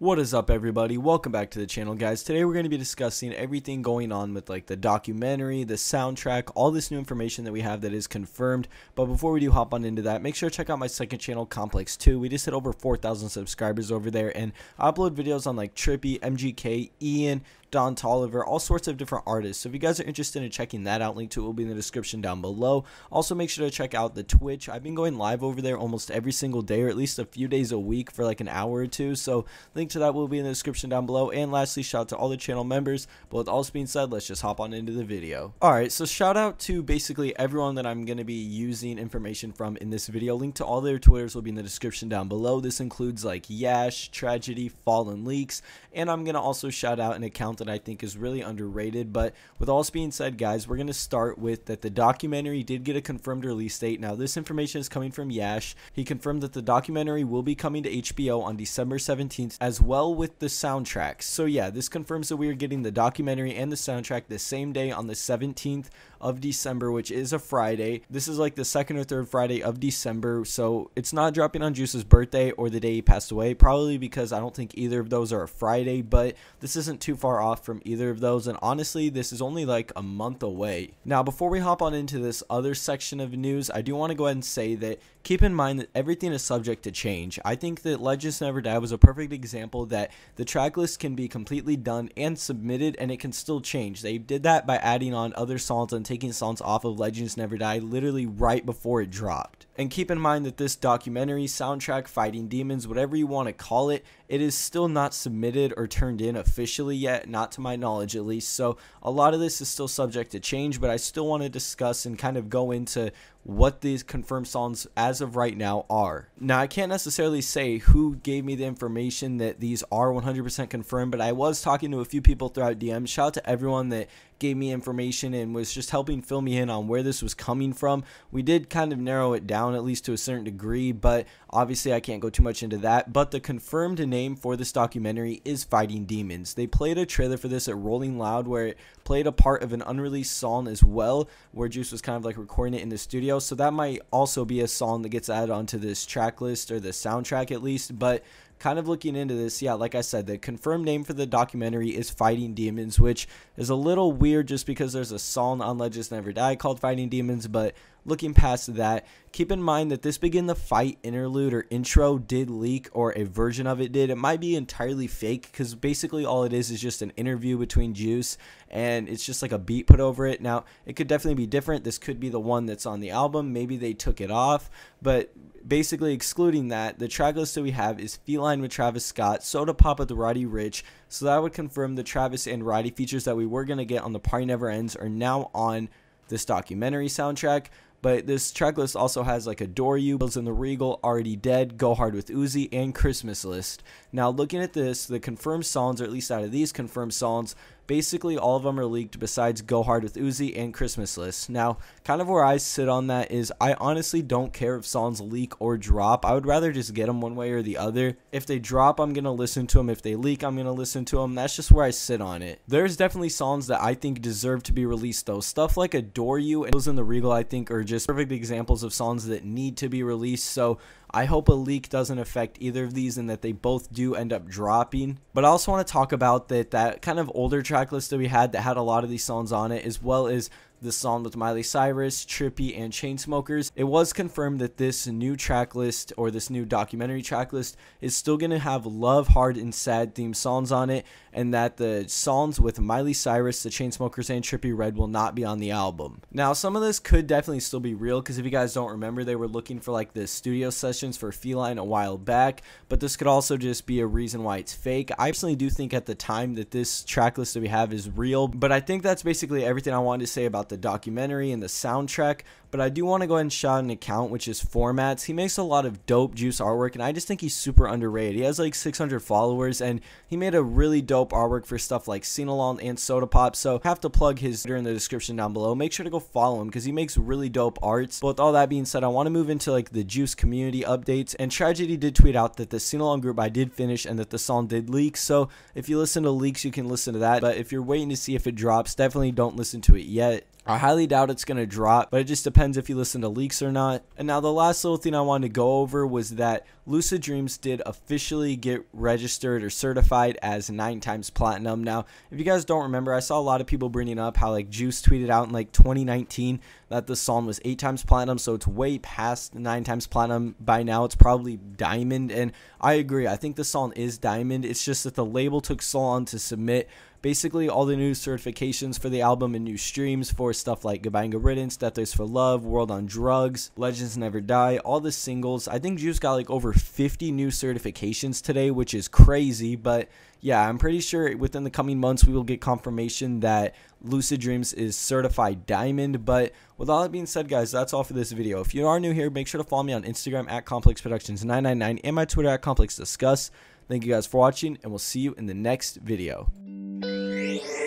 What is up everybody? Welcome back to the channel guys. Today we're going to be discussing everything going on with like the documentary, the soundtrack, all this new information that we have that is confirmed. But before we do hop on into that, make sure to check out my second channel Complex 2. We just hit over 4,000 subscribers over there and I upload videos on like Trippie, MGK, Ian, Don Toliver, all sorts of different artists. So if you guys are interested in checking that out, link to it will be in the description down below. Also make sure to check out the Twitch. I've been going live over there almost every single day or at least a few days a week for like an hour or two. So link to that will be in the description down below. And lastly, shout out to all the channel members. But with all this being said, let's just hop on into the video. Alright, so shout out to basically everyone that I'm going to be using information from in this video. Link to all their Twitters will be in the description down below. This includes like Yash, Tragedy, Fallen Leaks, and I'm going to also shout out an account that I think is really underrated. But with all this being said, guys, we're going to start with that the documentary did get a confirmed release date. Now, this information is coming from Yash. He confirmed that the documentary will be coming to HBO on December 17th, as well with the soundtrack. So, yeah, this confirms that we are getting the documentary and the soundtrack the same day on the 17th of December, which is a Friday. This is like the second or third Friday of December, so it's not dropping on Juice's birthday or the day he passed away, probably because I don't think either of those are a Friday, but this isn't too far off from either of those, and honestly, this is only like a month away. Now, before we hop on into this other section of news, I do want to go ahead and say that keep in mind that everything is subject to change. I think that Legends Never Die was a perfect example that the tracklist can be completely done and submitted, and it can still change. They did that by adding on other songs and taking songs off of Legends Never Die literally right before it dropped. And keep in mind that this documentary, soundtrack, Fighting Demons, whatever you want to call it, it is still not submitted or turned in officially yet, not to my knowledge at least. So a lot of this is still subject to change, but I still want to discuss and kind of go into what these confirmed songs as of right now are. Now, I can't necessarily say who gave me the information that these are 100% confirmed, but I was talking to a few people throughout DM. Shout out to everyone that gave me information and was just helping fill me in on where this was coming from. We did kind of narrow it down at least to a certain degree, but obviously I can't go too much into that. But the confirmed name for this documentary is Fighting Demons. They played a trailer for this at Rolling Loud where it played a part of an unreleased song as well, where Juice was kind of like recording it in the studio. So that might also be a song that gets added onto this track list or the soundtrack at least. But kind of looking into this, yeah, like I said, the confirmed name for the documentary is Fighting Demons, which is a little weird just because there's a song on Legends Never Die called Fighting Demons, but looking past that, keep in mind that this Begin the Fight interlude or intro did leak, or a version of it did. It might be entirely fake because basically all it is is just an interview between Juice and it's just like a beat put over it. Now, it could definitely be different. This could be the one that's on the album. Maybe they took it off, but basically excluding that, the track list that we have is Feline with Travis Scott, Soda Pop with Roddy Ricch. So that would confirm the Travis and Roddy features that we were going to get on The Party Never Ends are now on this documentary soundtrack. But this track list also has like Adore You, Pills in the Regal, Already Dead, Go Hard with Uzi, and Christmas List. Now, looking at this, the confirmed songs, or at least out of these confirmed songs, basically all of them are leaked besides Go Hard with Uzi and Christmas List. Now, kind of where I sit on that is I honestly don't care if songs leak or drop. I would rather just get them one way or the other. If they drop, I'm going to listen to them. If they leak, I'm going to listen to them. That's just where I sit on it. There's definitely songs that I think deserve to be released though. Stuff like Adore You and Those in the Regal I think are just perfect examples of songs that need to be released. So I hope a leak doesn't affect either of these and that they both do end up dropping. But I also want to talk about that that kind of older track list that we had that had a lot of these songs on it as well as the song with Miley Cyrus, Trippie, and Chainsmokers, it was confirmed that this new track list or this new documentary track list is still going to have love, hard, and sad theme songs on it, and that the songs with Miley Cyrus, the Chainsmokers, and Trippie Redd will not be on the album. Now, some of this could definitely still be real because if you guys don't remember, they were looking for like the studio sessions for Feline a while back, but this could also just be a reason why it's fake. I personally do think at the time that this track list that we have is real, but I think that's basically everything I wanted to say about the documentary and the soundtrack, but I do want to go ahead and shout an account, which is Formats. He makes a lot of dope Juice artwork, and I just think he's super underrated. He has like 600 followers, and he made a really dope artwork for stuff like Singalong and Soda Pop, so have to plug his Twitter in the description down below. Make sure to go follow him because he makes really dope arts. But with all that being said, I want to move into like the Juice community updates, and Tragedy did tweet out that the Singalong group I did finish and that the song did leak, so if you listen to leaks, you can listen to that, but if you're waiting to see if it drops, definitely don't listen to it yet. I highly doubt it's going to drop, but it just depends if you listen to leaks or not. And now the last little thing I wanted to go over was that Lucid Dreams did officially get registered or certified as nine times platinum. Now, if you guys don't remember, I saw a lot of people bringing up how like Juice tweeted out in like 2019 that the song was eight times platinum, so it's way past nine times platinum by now. It's probably diamond, and I agree. I think the song is diamond. It's just that the label took so long to submit basically all the new certifications for the album and new streams for stuff like Goodbye and Good Riddance, Death Is for Love, World on Drugs, Legends Never Die, all the singles. I think Juice got like over 50 new certifications today, which is crazy, but yeah, I'm pretty sure within the coming months we will get confirmation that Lucid Dreams is certified diamond. But with all that being said, guys, that's all for this video. If you are new here, make sure to follow me on Instagram at Complex Productions 999 and my Twitter at Complex Discuss. Thank you guys for watching, and we'll see you in the next video.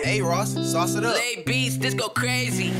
Hey Ross, sauce it up. Lay beats, this go crazy.